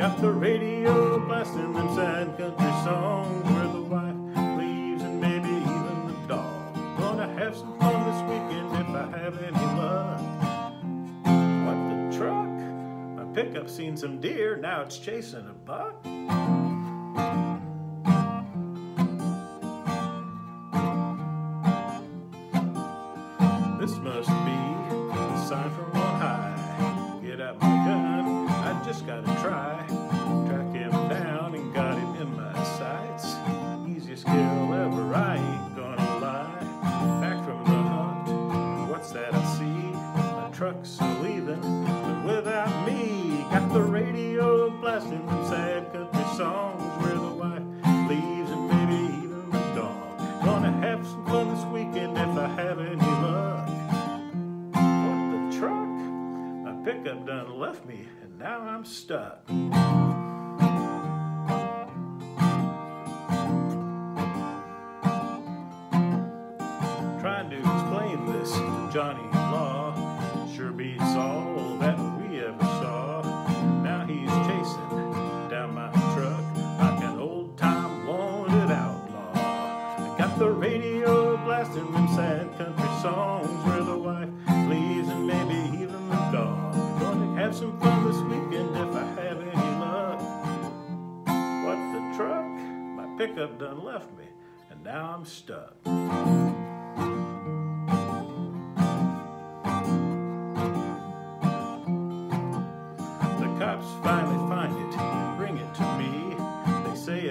Got the radio blasting them sad country songs where the wife leaves and maybe even the dog. Gonna have some fun this weekend if I have any luck. What the truck? My pickup seen some deer, now it's chasing a buck. This must be a sign from on high. Get out my gun, I just gotta try. Truck's leaving, but without me. Got the radio blasting sad country songs where the wife leaves and maybe even the dog. Gonna have some fun this weekend if I have any luck. What the truck? My pickup done left me and now I'm stuck. Trying to explain this to Johnny Law sure beats all that we ever saw. Now he's chasing down my truck like an old time wanted outlaw. I got the radio blasting them sad country songs where the wife leaves and maybe even the dog. Gonna have some fun this weekend if I have any luck. What the truck? My pickup done left me and now I'm stuck.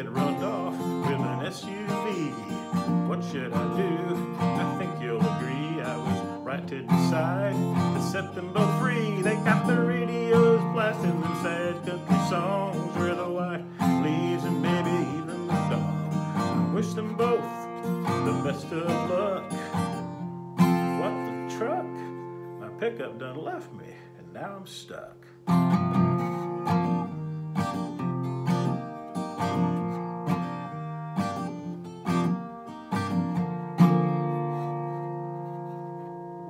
Runned off with an SUV. What should I do? I think you'll agree I was right to decide to set them both free. They got their radios blasting them sad country songs where the wife leaves and maybe even the dog. I wish them both the best of luck. What the truck? My pickup done left me, and now I'm stuck.